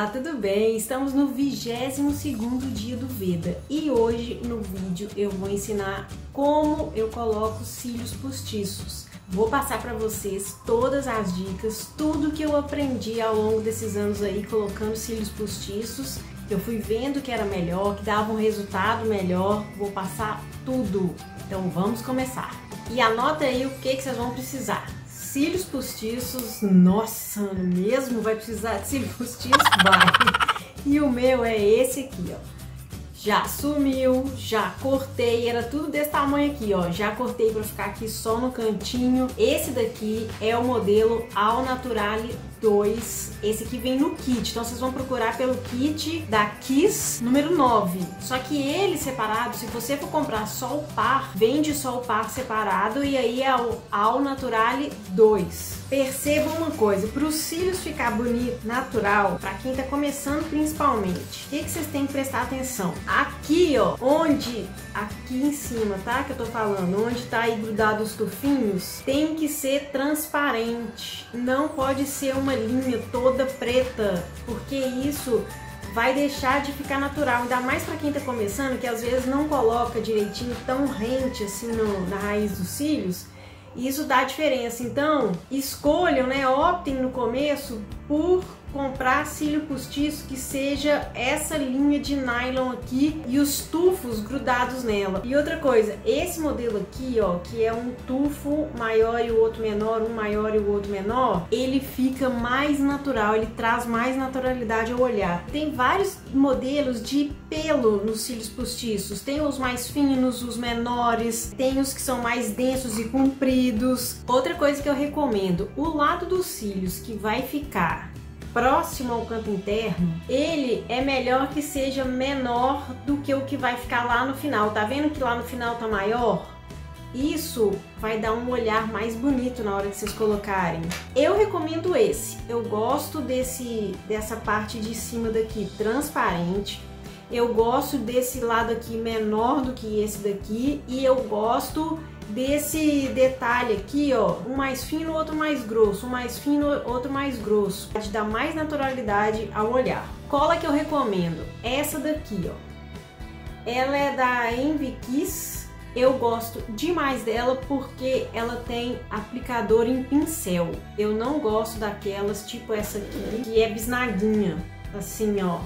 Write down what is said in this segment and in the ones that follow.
Olá, tudo bem? Estamos no 22º dia do Veda e hoje no vídeo eu vou ensinar como eu coloco cílios postiços. Vou passar para vocês todas as dicas, tudo que eu aprendi ao longo desses anos aí colocando cílios postiços. Eu fui vendo que era melhor, que dava um resultado melhor, vou passar tudo. Então vamos começar. E anota aí o que, que vocês vão precisar cílios postiços, nossa, mesmo vai precisar de cílios postiços? Vai. E o meu é esse aqui, ó. Já sumiu, já cortei, era tudo desse tamanho aqui, ó. Já cortei para ficar aqui só no cantinho. Esse daqui é o modelo Al Naturale 2. Esse aqui vem no kit, então vocês vão procurar pelo kit da Kiss número 9. Só que ele separado, se você for comprar só o par, vende só o par separado e aí é o Al Naturale 2. Percebam uma coisa, para os cílios ficar bonito, natural, para quem tá começando principalmente, o que, que vocês têm que prestar atenção? Aqui, ó, onde, aqui em cima, tá? Que eu tô falando, onde tá aí grudado os tufinhos, tem que ser transparente. Não pode ser uma linha toda preta, porque isso vai deixar de ficar natural, ainda mais para quem tá começando, que às vezes não coloca direitinho tão rente assim no, na raiz dos cílios, e isso dá diferença. Então, escolham, né, optem no começo por comprar cílio postiço que seja essa linha de nylon aqui e os tufos grudados nela. E outra coisa, esse modelo aqui, ó, que é um tufo maior e o outro menor, um maior e o outro menor, ele fica mais natural, ele traz mais naturalidade ao olhar. Tem vários modelos de pelo nos cílios postiços, tem os mais finos, os menores, tem os que são mais densos e compridos. Outra coisa que eu recomendo, o lado dos cílios que vai ficar próximo ao canto interno, ele é melhor que seja menor do que o que vai ficar lá no final. Tá vendo que lá no final tá maior? Isso vai dar um olhar mais bonito na hora que vocês colocarem. Eu recomendo esse. Eu gosto desse dessa parte de cima daqui transparente. Eu gosto desse lado aqui menor do que esse daqui e eu gosto desse detalhe aqui, ó, um mais fino, outro mais grosso, um mais fino, outro mais grosso, pode dar mais naturalidade ao olhar. Cola que eu recomendo, essa daqui, ó, ela é da Envy Kiss, eu gosto demais dela porque ela tem aplicador em pincel. Eu não gosto daquelas tipo essa aqui, que é bisnaguinha, assim, ó,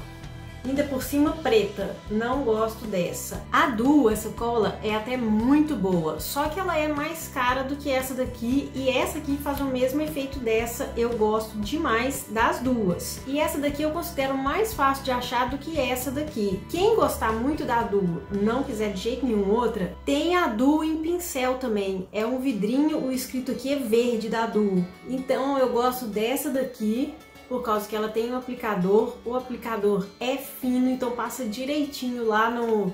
ainda por cima preta. Não gosto dessa. A Du, essa cola, é até muito boa, só que ela é mais cara do que essa daqui e essa aqui faz o mesmo efeito dessa. Eu gosto demais das duas. E essa daqui eu considero mais fácil de achar do que essa daqui. Quem gostar muito da Du, não quiser de jeito nenhum outra, tem a Du em pincel também. É um vidrinho, o escrito aqui é verde da Du. Então eu gosto dessa daqui por causa que ela tem um aplicador, o aplicador é fino, então passa direitinho lá no,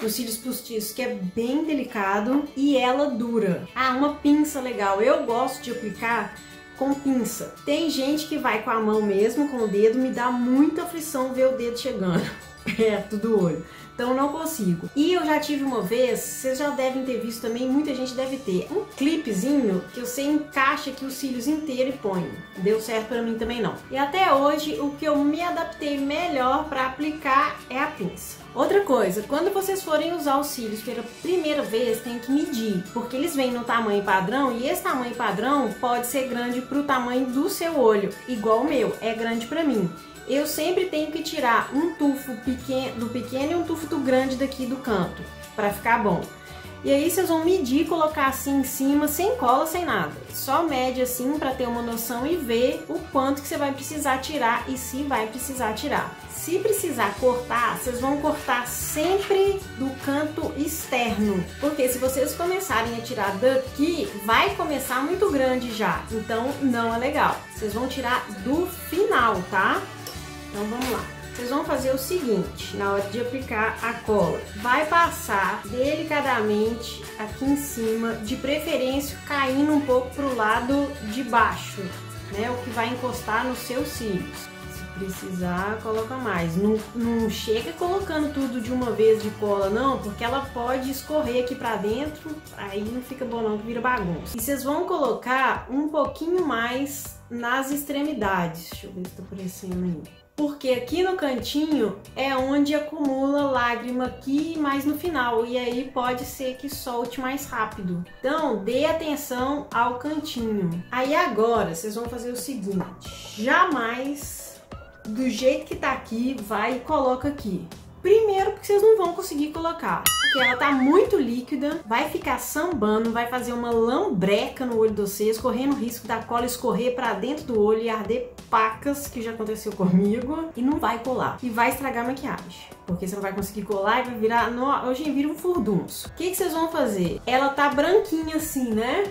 nos cílios postiços, que é bem delicado e ela dura. Ah, uma pinça legal, eu gosto de aplicar com pinça. Tem gente que vai com a mão mesmo, com o dedo, me dá muita aflição ver o dedo chegando perto do olho. Então não consigo. E eu já tive uma vez, vocês já devem ter visto também, muita gente deve ter, um clipezinho que você encaixa aqui os cílios inteiro e põe. Deu certo para mim também não. E até hoje o que eu me adaptei melhor para aplicar é a pinça. Outra coisa, quando vocês forem usar os cílios pela primeira vez, tem que medir, porque eles vêm no tamanho padrão e esse tamanho padrão pode ser grande para o tamanho do seu olho, igual o meu, é grande para mim eu sempre tenho que tirar um tufo pequeno, do pequeno e um tufo do grande daqui do canto, para ficar bom. E aí vocês vão medir, colocar assim em cima, sem cola, sem nada. Só mede assim para ter uma noção e ver o quanto que você vai precisar tirar e se vai precisar tirar. Se precisar cortar, vocês vão cortar sempre do canto externo, porque se vocês começarem a tirar daqui, vai começar muito grande já, então não é legal. Vocês vão tirar do final, tá? Então vamos lá. Vocês vão fazer o seguinte, na hora de aplicar a cola, vai passar delicadamente aqui em cima, de preferência caindo um pouco para o lado de baixo, né? O que vai encostar nos seus cílios. Se precisar, coloca mais. Não, não chega colocando tudo de uma vez de cola, não, porque ela pode escorrer aqui para dentro, aí não fica bom não, que vira bagunça. E vocês vão colocar um pouquinho mais nas extremidades. Deixa eu ver se tá aparecendo aí porque aqui no cantinho é onde acumula lágrima aqui mais no final e aí pode ser que solte mais rápido. Então, dê atenção ao cantinho. Aí agora vocês vão fazer o seguinte: jamais do jeito que tá aqui, vai e coloca aqui. Primeiro porque vocês não vão conseguir colocar, porque ela tá muito líquida, vai ficar sambando, vai fazer uma lambreca no olho de vocês, correndo o risco da cola escorrer para dentro do olho e arder pacas, que já aconteceu comigo, e não vai colar. E vai estragar a maquiagem, porque você não vai conseguir colar e vai virar, no, hoje vira um furdunço. O que, que vocês vão fazer? Ela tá branquinha assim, né?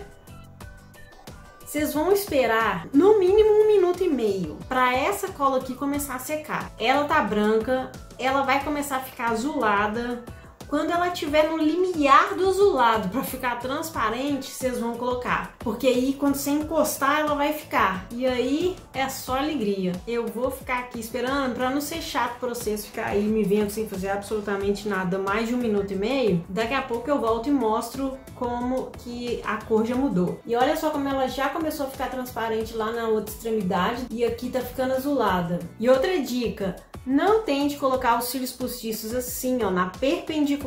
Vocês vão esperar no mínimo um minuto e meio para essa cola aqui começar a secar. Ela tá branca, ela vai começar a ficar azulada. Quando ela estiver no limiar do azulado para ficar transparente, vocês vão colocar. Porque aí quando você encostar, ela vai ficar. E aí é só alegria. Eu vou ficar aqui esperando para não ser chato para vocês ficar aí me vendo sem fazer absolutamente nada mais de um minuto e meio. Daqui a pouco eu volto e mostro como que a cor já mudou. E olha só como ela já começou a ficar transparente lá na outra extremidade e aqui tá ficando azulada. E outra dica, não tente colocar os cílios postiços assim, ó, na perpendicular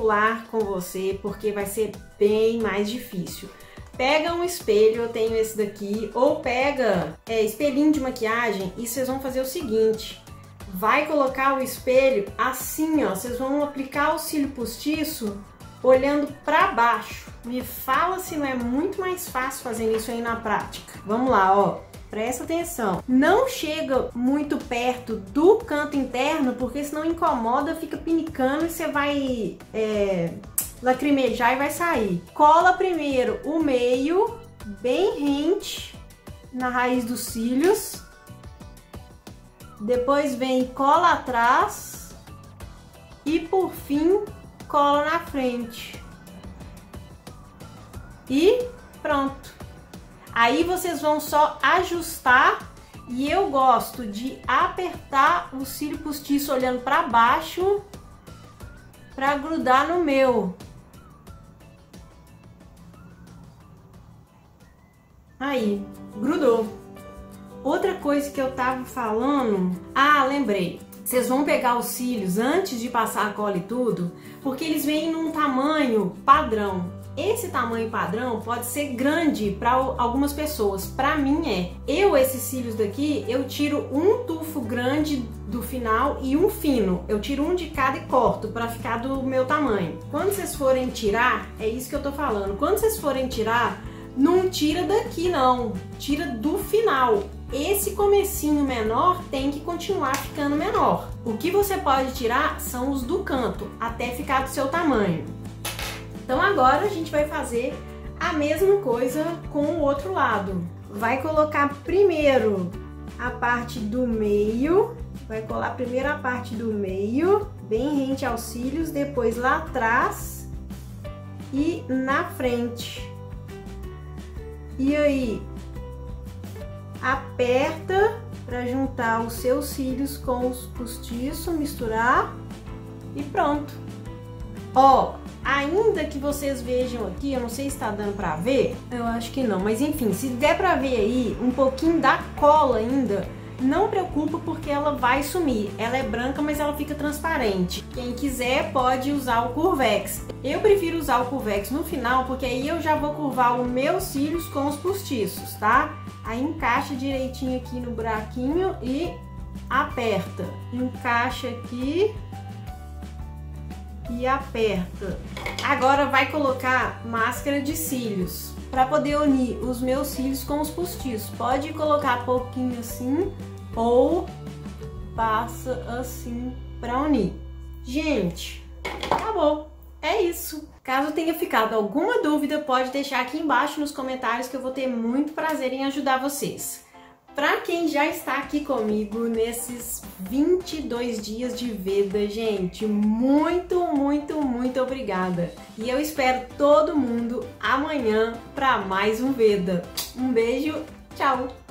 com você, porque vai ser bem mais difícil. Pega um espelho, eu tenho esse daqui, ou pega é, espelhinho de maquiagem e vocês vão fazer o seguinte. Vai colocar o espelho assim, ó, vocês vão aplicar o cílio postiço olhando para baixo. Me fala se não é muito mais fácil fazer isso aí na prática. Vamos lá, ó. Presta atenção. Não chega muito perto do canto interno, porque senão incomoda, fica pinicando e você vai é, lacrimejar e vai sair. Cola primeiro o meio, bem rente, na raiz dos cílios. Depois vem cola atrás. E por fim, cola na frente. E pronto. Aí vocês vão só ajustar e eu gosto de apertar o cílio postiço olhando para baixo para grudar no meu. Aí, grudou. Outra coisa que eu tava falando, ah, lembrei. Vocês vão pegar os cílios antes de passar a cola e tudo, porque eles vêm num tamanho padrão. Esse tamanho padrão pode ser grande para algumas pessoas. Para mim é. Eu esses cílios daqui, eu tiro um tufo grande do final e um fino. Eu tiro um de cada e corto para ficar do meu tamanho. Quando vocês forem tirar, é isso que eu tô falando. Quando vocês forem tirar, não tira daqui não, tira do final. Esse comecinho menor tem que continuar ficando menor. O que você pode tirar são os do canto, até ficar do seu tamanho. Então agora a gente vai fazer a mesma coisa com o outro lado. Vai colocar primeiro a parte do meio, vai colar primeiro a parte do meio, bem rente aos cílios, depois lá atrás e na frente. E aí, aperta para juntar os seus cílios com os postiços, misturar e pronto. Ó, Ainda que vocês vejam aqui, eu não sei se está dando para ver, eu acho que não, mas enfim, se der para ver aí um pouquinho da cola ainda, não preocupa porque ela vai sumir. Ela é branca, mas ela fica transparente. Quem quiser pode usar o Curvex. Eu prefiro usar o Curvex no final, porque aí eu já vou curvar os meus cílios com os postiços, tá? Aí encaixa direitinho aqui no buraquinho e aperta. Encaixa aqui e aperta. Agora vai colocar máscara de cílios para poder unir os meus cílios com os postiços. Pode colocar pouquinho assim ou passa assim para unir. Gente, acabou. É isso. Caso tenha ficado alguma dúvida, pode deixar aqui embaixo nos comentários que eu vou ter muito prazer em ajudar vocês. Para quem já está aqui comigo nesses 22 dias de Veda, gente, muito, muito, muito obrigada. E eu espero todo mundo amanhã para mais um Veda. Um beijo, tchau!